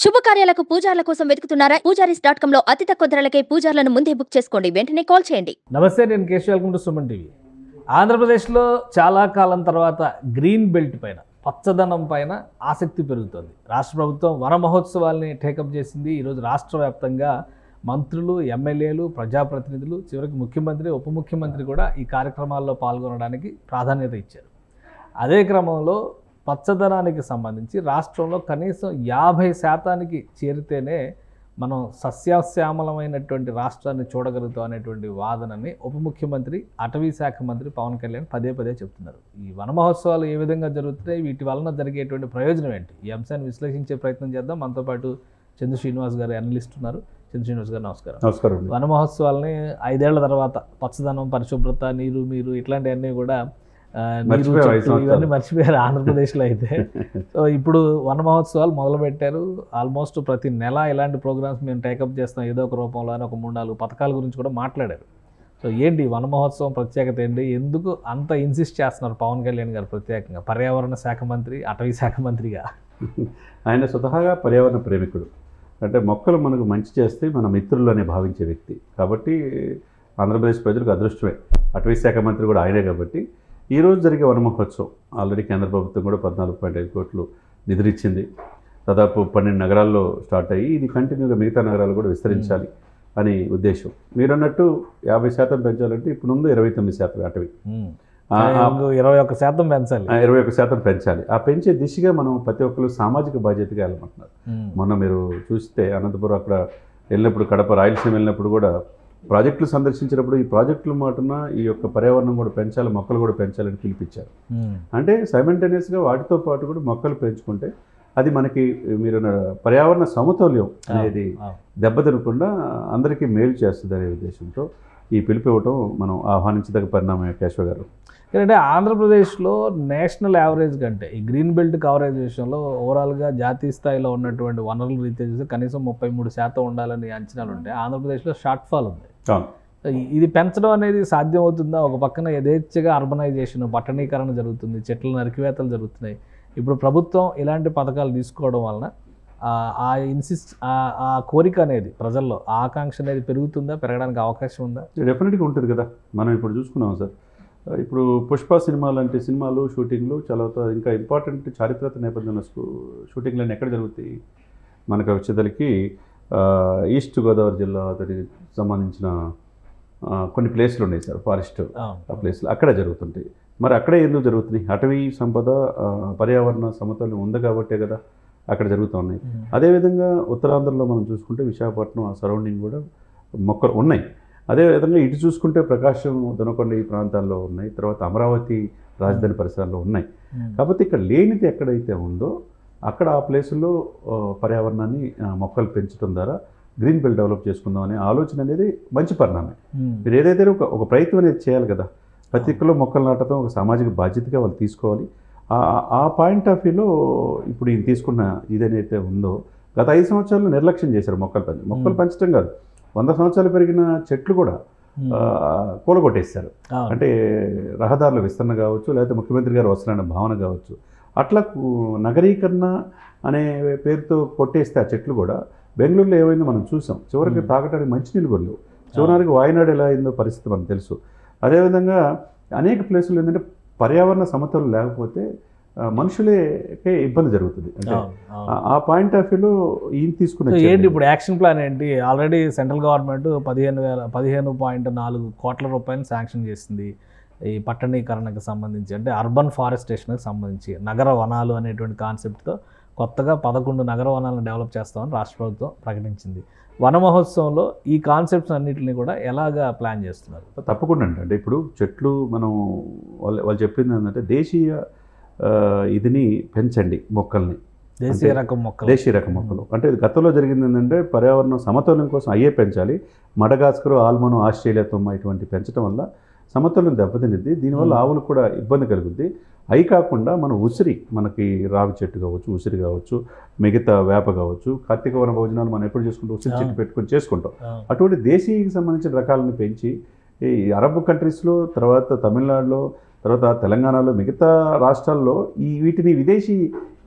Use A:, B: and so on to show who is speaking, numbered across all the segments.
A: శుభకార్యాలకు పూజార్ల కోసం వెతుకుతున్నారా? పూజారీస్ డాట్ కామ్లో అతి తక్కువ ధరలకే పూజార్లను ముందే బుక్ చేసుకోండి. వెంటనే కాల్ చేయండి.
B: నమస్తే నేను Keshav welcome to Suman TV. ఆంధ్రప్రదేశ్లో చాలా కాలం తర్వాత గ్రీన్ బెల్ట్ పైన పచ్చదనం పైన ఆసక్తి పెరుగుతోంది. రాష్ట్ర ప్రభుత్వం వన మహోత్సవాల్ని టేకప్ చేసింది. ఈరోజు రాష్ట్ర వ్యాప్తంగా మంత్రులు ఎమ్మెల్యేలు ప్రజాప్రతినిధులు చివరికి ముఖ్యమంత్రి ఉప ముఖ్యమంత్రి కూడా ఈ కార్యక్రమాల్లో పాల్గొనడానికి ప్రాధాన్యత ఇచ్చారు. అదే క్రమంలో పచ్చదనానికి సంబంధించి రాష్ట్రంలో కనీసం యాభై శాతానికి చేరితేనే మనం సస్యశ్యామలమైనటువంటి రాష్ట్రాన్ని చూడగలుగుతాం అనేటువంటి వాదనని ఉప ముఖ్యమంత్రి అటవీ శాఖ మంత్రి పవన్ కళ్యాణ్ పదే పదే చెప్తున్నారు. ఈ వన మహోత్సవాలు ఏ విధంగా జరుగుతున్నాయి వీటి వలన జరిగేటువంటి ప్రయోజనం ఏంటి? ఈ అంశాన్ని విశ్లేషించే ప్రయత్నం చేద్దాం. మనతో పాటు చంద్ర శ్రీనివాస్ గారు అనలిస్ట్ ఉన్నారు. చంద్ర శ్రీనివాస్ గారు నమస్కారం.
C: నమస్కారం
B: వన మహోత్సవాలని ఐదేళ్ళ తర్వాత పచ్చదనం పరిశుభ్రత నీరు మీరు ఇట్లాంటివన్నీ కూడా ఇవన్నీ మర్చిపోయారు ఆంధ్రప్రదేశ్లో అయితే. సో ఇప్పుడు వన మహోత్సవాలు మొదలు పెట్టారు ఆల్మోస్ట్ ప్రతి నెల ఇలాంటి ప్రోగ్రామ్స్ మేము టేకప్ చేస్తాం. ఏదో ఒక రూపంలో అని ఒక మూడు నాలుగు పథకాల గురించి కూడా మాట్లాడారు. సో ఏంటి వన మహోత్సవం ప్రత్యేకత ఏంటి? ఎందుకు అంత ఇన్సిస్ట్ చేస్తున్నారు పవన్ కళ్యాణ్ గారు ప్రత్యేకంగా? పర్యావరణ శాఖ మంత్రి అటవీ శాఖ మంత్రిగా?
C: ఆయన స్వతహాగా పర్యావరణ ప్రేమికుడు. అంటే మొక్కలు మనకు మంచి చేస్తే మన మిత్రులు అని భావించే వ్యక్తి. కాబట్టి ఆంధ్రప్రదేశ్ ప్రజలకు అదృష్టమే. అటవీ శాఖ మంత్రి కూడా ఆయనే కాబట్టి ఈ రోజు జరిగే వన మహోత్సవం ఆల్రెడీ కేంద్ర ప్రభుత్వం కూడా పద్నాలుగు పాయింట్ ఐదు కోట్లు నిధులిచ్చింది. దాదాపు పన్నెండు నగరాల్లో స్టార్ట్ అయ్యి ఇది కంటిన్యూగా మిగతా నగరాలు కూడా విస్తరించాలి అని ఉద్దేశం. మీరు అన్నట్టు యాభై శాతం పెంచాలంటే ఇప్పుడు ముందు ఇరవై తొమ్మిది శాతం అటవీ.
B: ఇరవై ఒక్క శాతం పెంచాలి.
C: ఇరవై ఒక శాతం పెంచాలి. ఆ పెంచే దిశగా మనం ప్రతి ఒక్కరు సామాజిక బాధ్యతగా వెళ్ళమంటున్నారు. మొన్న మీరు చూస్తే అనంతపురం అక్కడ వెళ్ళినప్పుడు కడప రాయలసీమ వెళ్ళినప్పుడు కూడా ప్రాజెక్టులు సందర్శించినప్పుడు ఈ ప్రాజెక్టుల మాటన ఈ యొక్క పర్యావరణం కూడా పెంచాలి మొక్కలు కూడా పెంచాలని పిలిపించారు. అంటే సైమెంటేనియస్గా వాటితో పాటు కూడా మొక్కలు పెంచుకుంటే అది మనకి మీరు పర్యావరణ సమతౌల్యం అనేది. దెబ్బతినకుండా అందరికీ మేలు చేస్తుంది అనే ఉద్దేశంతో ఈ పిలుపు ఇవ్వటం మనం ఆహ్వానించదగ్గ పరిణామం కేశవ గారు?
B: ఎందుకంటే ఆంధ్రప్రదేశ్లో నేషనల్ యావరేజ్ కంటే ఈ గ్రీన్ బెల్ట్ కవరేజ్ విషయంలో ఓవరాల్గా జాతీయ స్థాయిలో ఉన్నటువంటి వనరుల రీత్యా చూస్తే కనీసం ముప్పై మూడు శాతం ఉండాలని అంచనాలు ఉంటాయి ఆంధ్రప్రదేశ్లో షార్ట్ ఫాల్ ఉంది. ఇది పెంచడం అనేది సాధ్యం అవుతుందా ఒక పక్కన యథేచ్ఛగా అర్బనైజేషన్ పట్టణీకరణ జరుగుతుంది చెట్ల నరికివేతలు జరుగుతున్నాయి. ఇప్పుడు ప్రభుత్వం ఇలాంటి పథకాలు తీసుకోవడం వలన ఆ- ఇన్సిస్ట్ ఆ- కోరిక అనేది ప్రజల్లో ఆ ఆకాంక్ష అనేది పెరుగుతుందా పెరగడానికి అవకాశం ఉందా?
C: డెఫినెట్గా ఉంటుంది కదా. మనం ఇప్పుడు చూసుకున్నాం సార్. ఇప్పుడు పుష్ప సినిమా లాంటి సినిమాలు షూటింగ్లు చాలా ఇంకా ఇంపార్టెంట్ చారిత్రక నేపథ్యంలో షూటింగ్లన్నీ ఎక్కడ జరుగుతాయి? మనకు వచ్చేసరికి ఆ, ఈస్ట్ గోదావరి జిల్లా దానికి సంబంధించిన కొన్ని ప్లేస్లు ఉన్నాయి సార్. ఫారెస్ట్. ఆ ప్లేస్లు అక్కడ జరుగుతుంటాయి. మరి అక్కడే ఎందుకు జరుగుతున్నాయి? అటవీ సంపద పర్యావరణ సమతుల్యం ఉంది కాబట్టే కదా? అక్కడ జరుగుతూ ఉన్నాయి. అదేవిధంగా ఉత్తరాంధ్రలో మనం చూసుకుంటే విశాఖపట్నం ఆ సరౌండింగ్ కూడా మొక్కలు ఉన్నాయి. అదేవిధంగా ఇటు చూసుకుంటే ప్రకాశం దొనకొండ ఈ ప్రాంతాల్లో ఉన్నాయి. తర్వాత అమరావతి రాజధాని పరిసరాల్లో ఉన్నాయి. కాకపోతే ఇక్కడ లేనిది ఎక్కడైతే ఉందో అక్కడ ఆ ప్లేసుల్లో పర్యావరణాన్ని మొక్కలు పెంచడం ద్వారా గ్రీన్ బెల్ట్ డెవలప్ చేసుకుందాం అనే ఆలోచన అనేది మంచి పరిణామం. మీరు ఏదైతే ఒక ఒక ప్రయత్నం అనేది చేయాలి కదా. ప్రతి ఒక్కరు మొక్కలు నాటడం ఒక సామాజిక బాధ్యతగా వాళ్ళు తీసుకోవాలి. ఆ- పాయింట్ ఆఫ్ వ్యూలో ఇప్పుడు ఈయన తీసుకున్న ఇదేనైతే ఉందో గత ఐదు సంవత్సరాలు నిర్లక్ష్యం చేశారు మొక్కలు పెంచడం మొక్కలు. పెంచడం కాదు. వంద సంవత్సరాలు పెరిగిన చెట్లు కూడా కూలగొట్టేస్తారు. అంటే రహదారుల విస్తరణ కావచ్చు లేకపోతే ముఖ్యమంత్రి గారు వస్తున్న భావన కావచ్చు. అట్లా నగరీకరణ అనే పేరుతో కొట్టేస్తే ఆ చెట్లు కూడా బెంగళూరులో ఏమైందో మనం చూసాం. చివరికి. తాగడానికి మంచినీళ్ళు కూడా లేవు చివరికి వాయనాడు ఎలా అయిందో పరిస్థితి మనకు తెలుసు. అదేవిధంగా అనేక ప్లేసులు ఏంటంటే పర్యావరణ సమతుల్యం లేకపోతే ఆ, మనుషులకే ఇబ్బంది జరుగుతుంది అంటే. ఆ- పాయింట్ ఆఫ్ వ్యూలో ఈయన తీసుకున్న.
B: ఏంటి ఇప్పుడు యాక్షన్ ప్లాన్ ఏంటి ఆల్రెడీ సెంట్రల్ గవర్నమెంట్ పదిహేను వేల పదిహేను పాయింట్ నాలుగు కోట్ల రూపాయలు శాంక్షన్ చేసింది ఈ పట్టణీకరణకు సంబంధించి అంటే అర్బన్ ఫారెస్టేషన్కి సంబంధించి నగర వనాలు అనేటువంటి కాన్సెప్ట్తో కొత్తగా పదకొండు నగర వనాలను డెవలప్ చేస్తామని రాష్ట్ర ప్రభుత్వం ప్రకటించింది వన మహోత్సవంలో ఈ కాన్సెప్ట్స్ అన్నిటిని కూడా ఎలాగా ప్లాన్ చేస్తున్నారు?
C: తప్పకుండా అంటే ఇప్పుడు చెట్లు మనం వాళ్ళు వాళ్ళు చెప్పింది ఏంటంటే దేశీయ ఇదిని పెంచండి మొక్కల్ని.
B: దేశీయ రకం మొక్కలు.
C: దేశీయ రకం మొక్కలు. అంటే ఇది గతంలో జరిగింది ఏంటంటే పర్యావరణ సమతుల్యం కోసం అయ్యే పెంచాలి. మడగాస్కర్ ఆల్మోను ఆస్ట్రేలియా తుమ్మ ఇటువంటి పెంచడం వల్ల సమతుల్యం దెబ్బతినిద్ది దీనివల్ల. ఆవులకు కూడా ఇబ్బంది కలుగుద్ది అవి కాకుండా మన ఉసిరి మనకి రావి చెట్టు కావచ్చు ఉసిరి కావచ్చు మిగతా వేప కావచ్చు కార్తీక వన భోజనాలు మనం ఎప్పుడు చేసుకుంటాం ఉసిరి చెట్టు. పెట్టుకొని చేసుకుంటాం. అటువంటి దేశీయకి సంబంధించిన రకాలను పెంచి ఈ అరబ్ కంట్రీస్లో తర్వాత తమిళనాడులో తర్వాత తెలంగాణలో మిగతా రాష్ట్రాల్లో ఈ వీటిని విదేశీ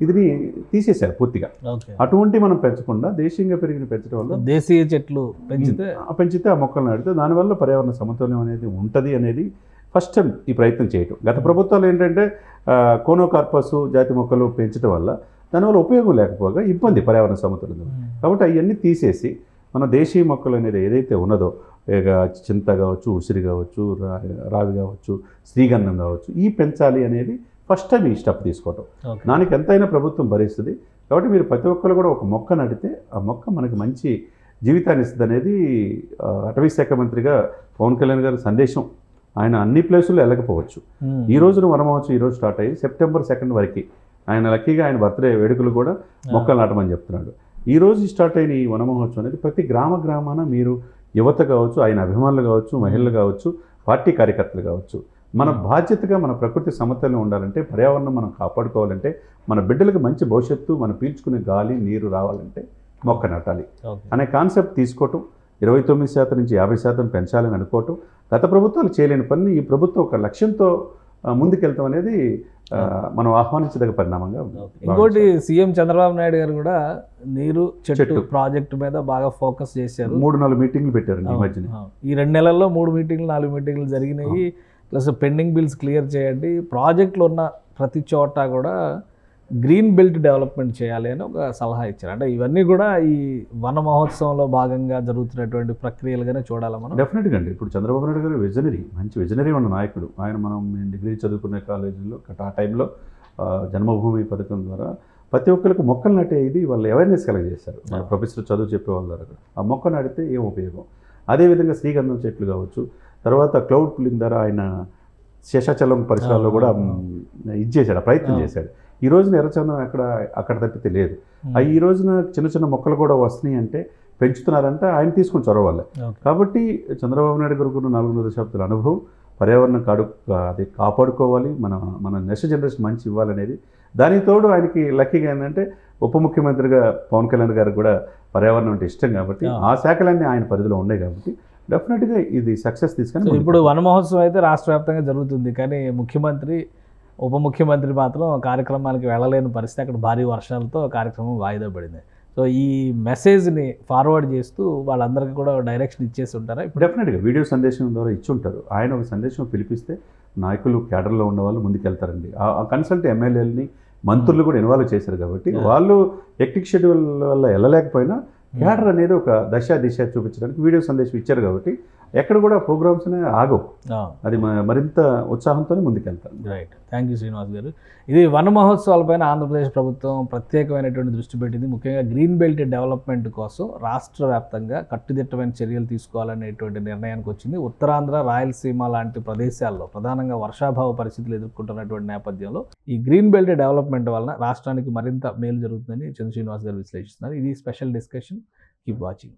C: ఇదిని తీసేశారు పూర్తిగా. అటువంటి మనం పెంచకుండా దేశీయంగా పెరిగిన పెంచడం వల్ల
B: దేశీయ చెట్లు పెంచితే
C: ఆ పెంచితే ఆ మొక్కలు నాటితే దానివల్ల పర్యావరణ సమతుల్యం అనేది ఉంటుంది అనేది ఫస్ట్ టైం ఈ ప్రయత్నం చేయటం. గత ప్రభుత్వాలు ఏంటంటే కోనోకార్పస్ జాతి మొక్కలు పెంచడం వల్ల దానివల్ల ఉపయోగం లేకపోగా ఇబ్బంది పర్యావరణ సమతుల్యం. కాబట్టి అవన్నీ తీసేసి మన దేశీయ మొక్కలు అనేది ఏదైతే ఉన్నదో చింత కావచ్చు ఉసిరి కావచ్చు రా- రావి కావచ్చు శ్రీగంధం కావచ్చు ఈ పెంచాలి అనేది ఫస్ట్ టైం ఈ స్టెప్ తీసుకోవటం. దానికి ఎంతైనా ప్రభుత్వం భరిస్తుంది. కాబట్టి మీరు ప్రతి ఒక్కరు కూడా ఒక మొక్క నాటితే ఆ మొక్క మనకి మంచి జీవితాన్ని ఇస్తుంది అనేది అటవీ శాఖ మంత్రిగా పవన్ కళ్యాణ్ గారి సందేశం. ఆయన అన్ని ప్లేసుల్లో వెళ్ళకపోవచ్చు. ఈ రోజున వనమహోత్సవం ఈ రోజు స్టార్ట్ అయ్యి సెప్టెంబర్ సెకండ్ వరకు ఆయన లక్కీగా ఆయన బర్త్డే వేడుకలు కూడా మొక్కలు నాటమని చెప్తున్నాడు. ఈ రోజు స్టార్ట్ అయిన ఈ వనమహోత్సవం అనేది ప్రతి గ్రామ గ్రామాన మీరు యువత కావచ్చు ఆయన అభిమానులు కావచ్చు మహిళలు కావచ్చు పార్టీ కార్యకర్తలు కావచ్చు. మన బాధ్యతగా మన ప్రకృతి సమతుల్యం ఉండాలంటే పర్యావరణం మనం కాపాడుకోవాలంటే మన బిడ్డలకు మంచి భవిష్యత్తు మనం పీల్చుకునే గాలి నీరు రావాలంటే మొక్క నాటాలి. అనే కాన్సెప్ట్ తీసుకోవటం ఇరవై తొమ్మిది శాతం నుంచి యాభై శాతం పెంచాలని అనుకోవటం గత ప్రభుత్వాలు చేయలేని పని ఈ ప్రభుత్వం ఒక లక్ష్యంతో ముందుకెళ్తాం అనేది మనం ఆహ్వానించదగ్గ పరిణామం,గా
B: ఇంకోటి సీఎం చంద్రబాబు నాయుడు గారు కూడా నీరు చెట్టు. ప్రాజెక్ట్ మీద బాగా ఫోకస్ చేశారు.
C: మూడు నాలుగు మీటింగ్లు పెట్టారండి ఈ మధ్యన.
B: ఈ రెండు నెలల్లో మూడు మీటింగ్లు నాలుగు మీటింగ్లు జరిగినాయి. ప్లస్ పెండింగ్ బిల్స్ క్లియర్ చేయండి. ప్రాజెక్టులు ఉన్న ప్రతి చోట కూడా గ్రీన్ బెల్ట్ డెవలప్మెంట్ చేయాలి అని ఒక సలహా ఇచ్చారు. అంటే ఇవన్నీ కూడా ఈ వన మహోత్సవంలో భాగంగా జరుగుతున్నటువంటి ప్రక్రియలుగానే చూడాలి మనం?
C: డెఫినెట్గా అండి. ఇప్పుడు చంద్రబాబు నాయుడు గారు విజనరీ మంచి విజనరీ ఉన్న నాయకుడు. ఆయన మనం మేము డిగ్రీ చదువుకునే కాలేజీలో ఆ టైంలో జన్మభూమి పథకం ద్వారా ప్రతి ఒక్కరికి మొక్కలు నాటే ఇది వాళ్ళు అవేర్నెస్ కలగజేశారు మన ప్రొఫెసర్ చదువు చెప్పే వాళ్ళ ద్వారా. ఆ మొక్క నాటితే ఏం ఉపయోగం? అదేవిధంగా శ్రీగంధం చెట్లు కావచ్చు. తర్వాత క్లౌడ్ పులింగ్ ద్వారా ఆయన శేషాచలం పరిసరాల్లో కూడా ఇది చేశాడు ప్రయత్నం. చేశాడు. ఈ రోజున ఎర్రచందనం అక్కడ అక్కడ తప్పితే లేదు. ఈ రోజున చిన్న చిన్న మొక్కలు కూడా వస్తున్నాయి అంటే పెంచుతున్నారంటే ఆయన తీసుకుని చొరవ వల్లే.
B: ఓకే.
C: కాబట్టి చంద్రబాబు నాయుడు గారికి ఉన్న నాలుగున్నర దశాబ్దాల అనుభవం పర్యావరణం కాడు అది కాపాడుకోవాలి మన మన నెక్స్ట్ జనరేషన్ మంచి ఇవ్వాలనేది. దానికి తోడు ఆయనకి లక్కీగా ఏంటంటే ఉప ముఖ్యమంత్రిగా పవన్ కళ్యాణ్ గారికి కూడా పర్యావరణం అంటే ఇష్టం కాబట్టి
B: ఆ.
C: శాఖలన్నీ ఆయన పరిధిలో ఉన్నాయి కాబట్టి డెఫినెట్గా ఇది సక్సెస్ తీసుకొని
B: ఇప్పుడు వన మహోత్సవం అయితే రాష్ట్ర వ్యాప్తంగా జరుగుతుంది కానీ ముఖ్యమంత్రి ఉప ముఖ్యమంత్రి మాత్రం కార్యక్రమాలకు వెళ్ళలేని పరిస్థితి. అక్కడ భారీ వర్షాలతో కార్యక్రమం వాయిదా పడింది. సో ఈ మెసేజ్ని ఫార్వర్డ్ చేస్తూ వాళ్ళందరికీ కూడా డైరెక్షన్ ఇచ్చేసి ఉంటారా? ఇప్పుడు
C: డెఫినెట్గా వీడియో సందేశం ద్వారా ఇచ్చి ఉంటారు ఆయన ఒక సందేశం పిలిపిస్తే నాయకులు కేడర్లో ఉన్న వాళ్ళు ముందుకెళ్తారండి. ఆ- ఆ కన్సల్ట్ ఎమ్మెల్యేలని మంత్రులు కూడా ఇన్వాల్వ్ చేశారు కాబట్టి. వాళ్ళు ఎక్టిక్ షెడ్యూల్ వల్ల వెళ్ళలేకపోయినా క్యాడర్ అనేది ఒక దశ దిశ చూపించడానికి వీడియో సందేశం ఇచ్చారు కాబట్టి ఎక్కడ కూడా ప్రోగ్రామ్స్ అనేవి ఆగవు అది మరింత ఉత్సాహంతోనే ముందుకెళ్తారు
B: right thank you Srinivas garu. ఇది వన మహోత్సవాలపైన ఆంధ్రప్రదేశ్ ప్రభుత్వం ప్రత్యేకమైనటువంటి దృష్టి పెట్టింది. ముఖ్యంగా గ్రీన్ బెల్ట్ డెవలప్మెంట్ కోసం రాష్ట్ర వ్యాప్తంగా కట్టుదిట్టమైన చర్యలు తీసుకోవాలనేటువంటి నిర్ణయానికి వచ్చింది. ఉత్తరాంధ్ర రాయలసీమ లాంటి ప్రదేశాల్లో ప్రధానంగా వర్షాభావ పరిస్థితులు ఎదుర్కొంటున్నటువంటి నేపథ్యంలో ఈ గ్రీన్ బెల్ట్ డెవలప్మెంట్ వలన రాష్ట్రానికి మరింత మేలు జరుగుతుందని చంద్ర శ్రీనివాస్ గారు విశ్లేషిస్తున్నారు. ఇది special discussion. Keep watching